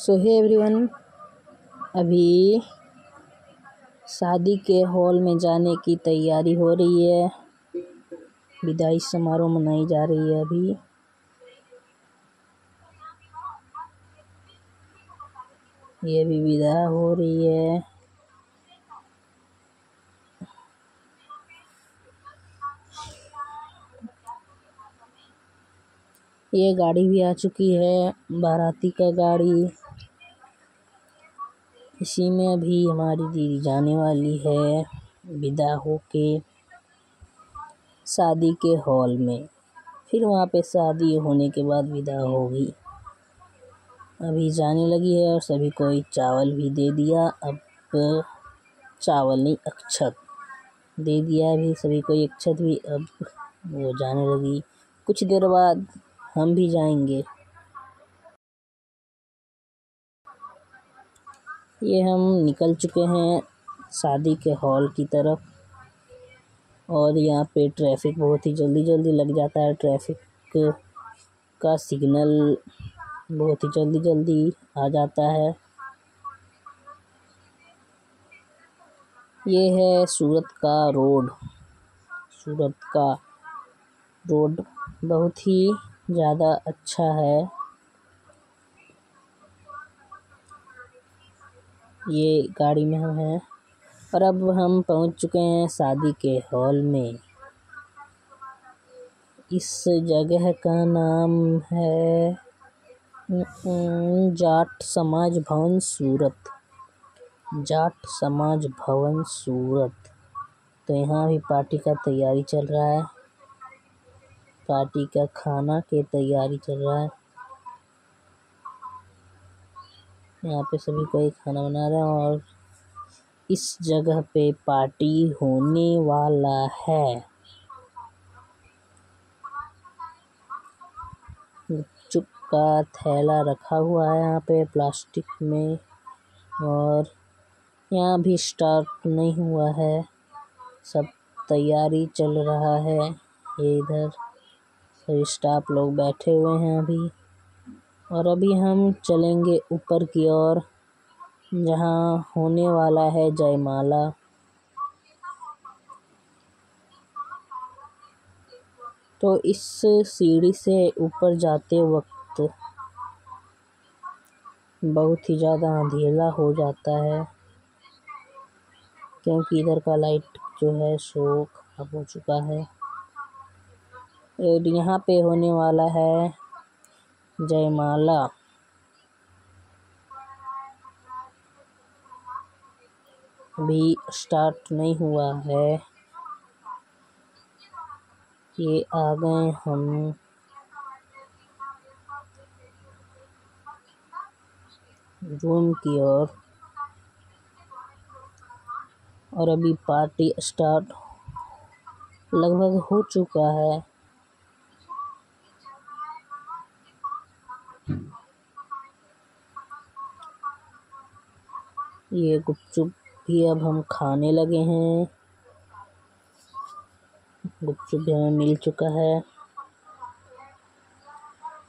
सो है एवरीवन अभी शादी के हॉल में जाने की तैयारी हो रही है। विदाई समारोह मनाई जा रही है अभी। ये भी विदा हो रही है। ये गाड़ी भी आ चुकी है, बाराती का गाड़ी। इसी में अभी हमारी दीदी जाने वाली है विदा होके शादी के हॉल में। फिर वहाँ पे शादी होने के बाद विदा होगी। अभी जाने लगी है और सभी को चावल भी दे दिया। अब चावल नहीं अक्षत दे दिया अभी सभी को अक्षत भी। अब वो जाने लगी। कुछ देर बाद हम भी जाएँगे। ये हम निकल चुके हैं शादी के हॉल की तरफ़। और यहाँ पे ट्रैफ़िक बहुत ही जल्दी जल्दी लग जाता है। ट्रैफ़िक का सिग्नल बहुत ही जल्दी जल्दी आ जाता है। ये है सूरत का रोड। सूरत का रोड बहुत ही ज़्यादा अच्छा है। ये गाड़ी में हम हैं। और अब हम पहुँच चुके हैं शादी के हॉल में। इस जगह का नाम है जाट समाज भवन सूरत। जाट समाज भवन सूरत। तो यहाँ भी पार्टी का तैयारी चल रहा है। पार्टी का खाना की तैयारी चल रहा है। यहाँ पे सभी कोई खाना बना रहे हैं और इस जगह पे पार्टी होने वाला है। चुप का थैला रखा हुआ है यहाँ पे प्लास्टिक में और यहाँ भी स्टार्ट नहीं हुआ है। सब तैयारी चल रहा है। ये इधर सभी स्टाफ लोग बैठे हुए हैं अभी। और अभी हम चलेंगे ऊपर की ओर, जहाँ होने वाला है जयमाला। तो इस सीढ़ी से ऊपर जाते वक्त बहुत ही ज़्यादा अंधेला हो जाता है, क्योंकि इधर का लाइट जो है सो खराब हो चुका है। और यहाँ पे होने वाला है जयमाला। भी स्टार्ट नहीं हुआ है। ये आ गए हम। रूम की ओर। और, और अभी पार्टी स्टार्ट लगभग हो चुका है। ये गुपचुप भी अब हम खाने लगे हैं। गुपचुप भी हमें मिल चुका है।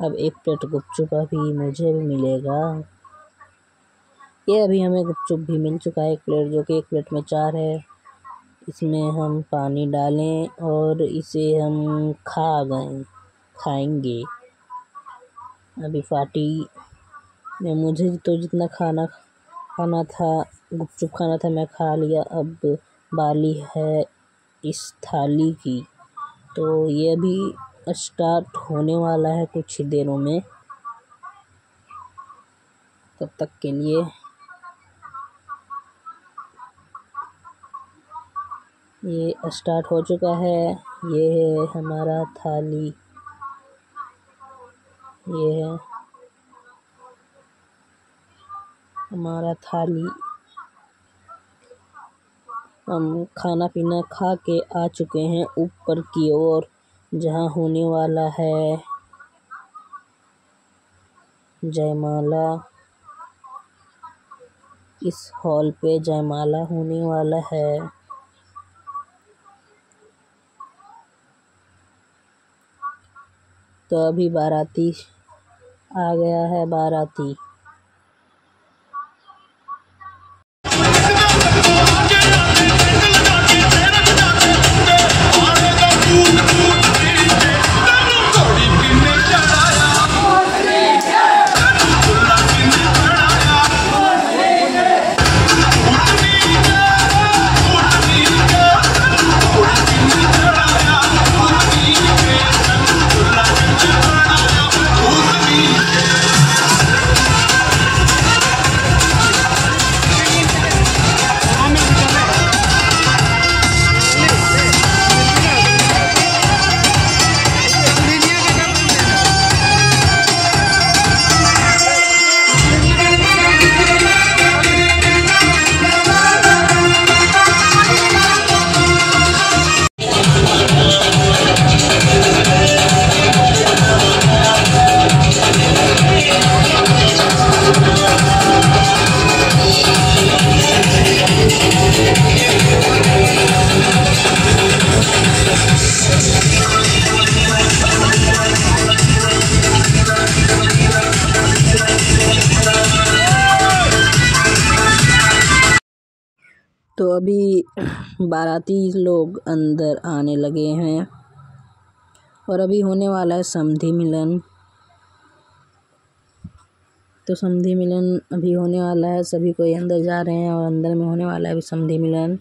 अब एक प्लेट गुपचुप अभी मुझे भी मिलेगा। ये अभी हमें गुपचुप भी मिल चुका है, एक प्लेट, जो कि एक प्लेट में चार है। इसमें हम पानी डालें और इसे हम खा गए, खाएँगे। अभी फाटी में मुझे तो जितना खाना खाना था, गुपचुप खाना था, मैं खा लिया। अब बाली है इस थाली की। तो ये भी स्टार्ट होने वाला है कुछ ही देरों में। तब तक के लिए। ये स्टार्ट हो चुका है। ये है हमारा थाली। ये है हमारा थाली। हम खाना पीना खा के आ चुके हैं ऊपर की ओर, जहाँ होने वाला है। जयमाला। इस हॉल पे जयमाला होने वाला है। तो अभी बाराती आ गया है, बाराती। तो अभी बाराती लोग अंदर आने लगे हैं। और अभी होने वाला है समधि मिलन। तो समधि मिलन अभी होने वाला है, सभी कोई अंदर जा रहे हैं और अंदर में होने वाला है अभी समधि मिलन।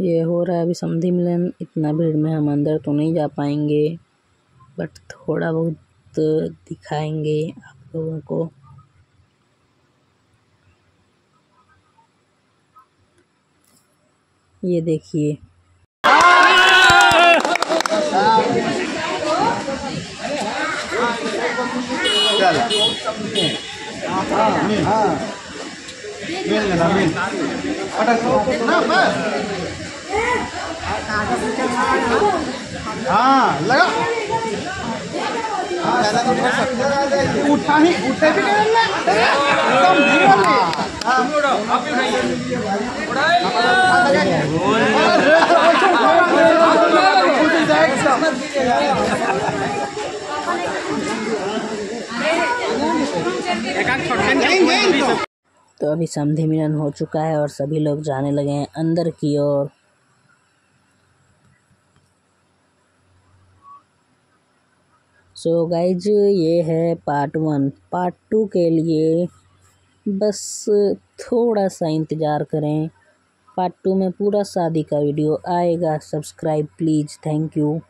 ये हो रहा है अभी समधि मिलन, इतना भीड़ में हम अंदर तो नहीं जा पाएँगे बट थोड़ा बहुत दिखाएँगे आप लोगों को। ये देखिए। हाँ लगा। उठा ही उठे भी तो अभी समधि मिलन हो चुका है और सभी लोग जाने लगे हैं अंदर की ओर। सो गाइज़ ये है पार्ट वन पार्ट टू के लिए बस थोड़ा सा इंतज़ार करें। पार्ट टू में पूरा शादी का वीडियो आएगा। Subscribe please. Thank you.